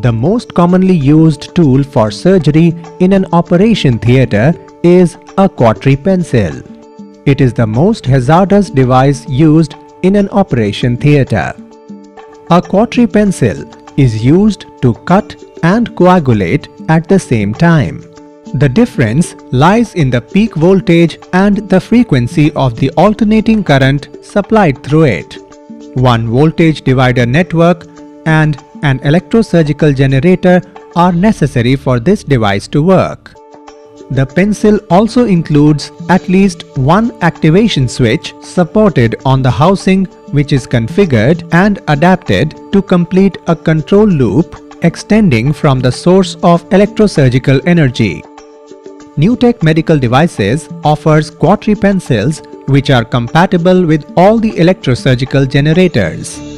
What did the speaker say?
The most commonly used tool for surgery in an operation theatre is a cautery pencil. It is the most hazardous device used in an operation theatre. A cautery pencil is used to cut and coagulate at the same time. The difference lies in the peak voltage and the frequency of the alternating current supplied through it. One voltage divider network and an electrosurgical generator are necessary for this device to work. The pencil also includes at least one activation switch supported on the housing which is configured and adapted to complete a control loop extending from the source of electrosurgical energy. Newtech Medical Devices offers cautery pencils which are compatible with all the electrosurgical generators.